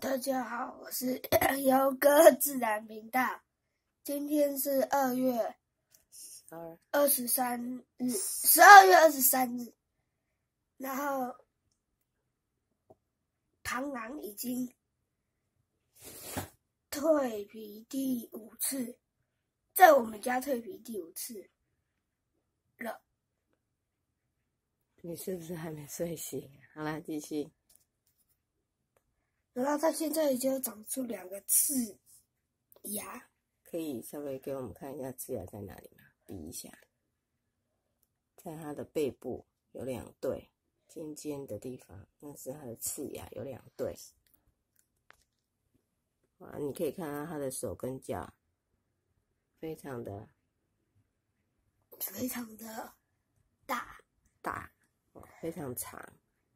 大家好，我是 优哥自然频道。今天是二月二二十三日，十二月二十三日。然后，螳螂已经蜕皮第五次，在我们家蜕皮第五次了。你是不是还没睡醒？好啦，继续。然后它现在已经长出两个刺牙，可以稍微给我们看一下刺牙在哪里吗？比一下，在它的背部有两对尖尖的地方，那是它的刺牙，有两对。啊，你可以看到它的手跟脚，非常的非常的大大，非常长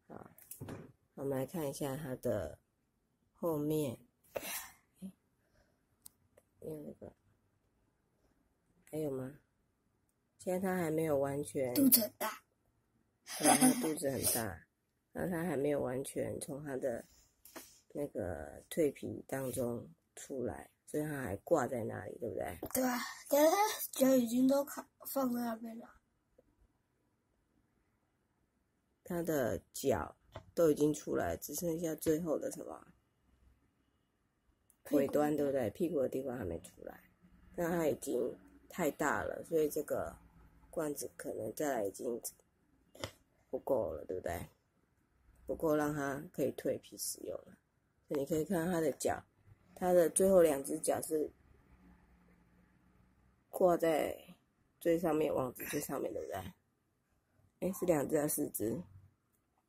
啊。我们来看一下它的。后面，有那个，还有吗？现在他还没有完全肚子很大，对，他肚子很大，然后他还没有完全从他的那个蜕皮当中出来，所以他还挂在那里，对不对？对啊，但是它脚已经都放放在那边了，他的脚都已经出来，只剩下最后的什么？尾端对不对？屁股的地方还没出来，但它已经太大了，所以这个罐子可能再来已经不够了，对不对？不够让它可以蜕皮使用了。所以你可以看它的脚，它的最后两只脚是挂在最上面，网子最上面，对不对？哎，是两只还是四只？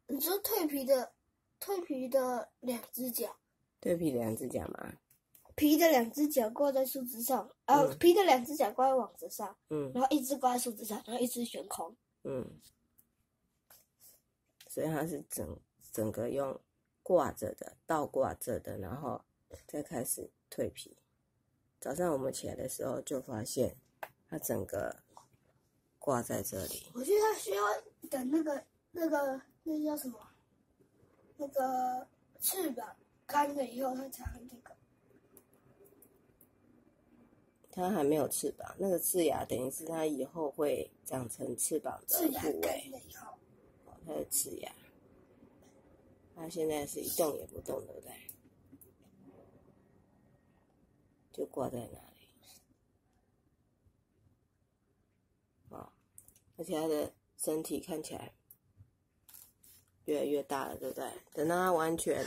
你说蜕皮的蜕皮的两只脚？蜕皮的两只脚吗？皮的两只脚挂在树枝上，呃，皮的两只脚挂在网子上，嗯，然后一只挂在树枝上，然后一只悬空，嗯，所以它是整整个用挂着的，倒挂着的，然后再开始蜕皮。早上我们起来的时候就发现它整个挂在这里。我觉得它需要等那个那个那叫什么？那个翅膀干了以后，它才会那个。它还没有翅膀，那个刺牙等于是它以后会长成翅膀的部位。它的刺牙，它现在是一动也不动，对不对？就挂在那里。啊，而且它的身体看起来越来越大了，对不对？等到它完全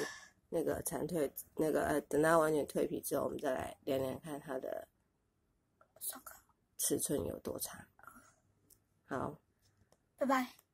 那个蝉蜕，那个呃，等到它完全蜕皮之后，我们再来量量看它的。尺寸有多长？好，拜拜。